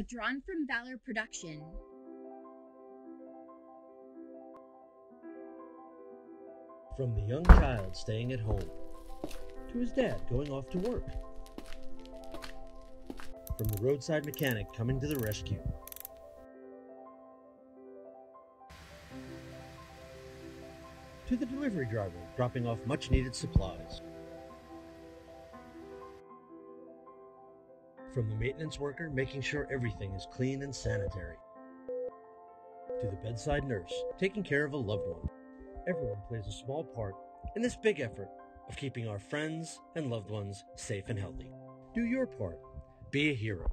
A Drawn from Valor production. From the young child staying at home to his dad going off to work. From the roadside mechanic coming to the rescue. To the delivery driver dropping off much needed supplies. From the maintenance worker making sure everything is clean and sanitary. To the bedside nurse taking care of a loved one. Everyone plays a small part in this big effort of keeping our friends and loved ones safe and healthy. Do your part. Be a hero.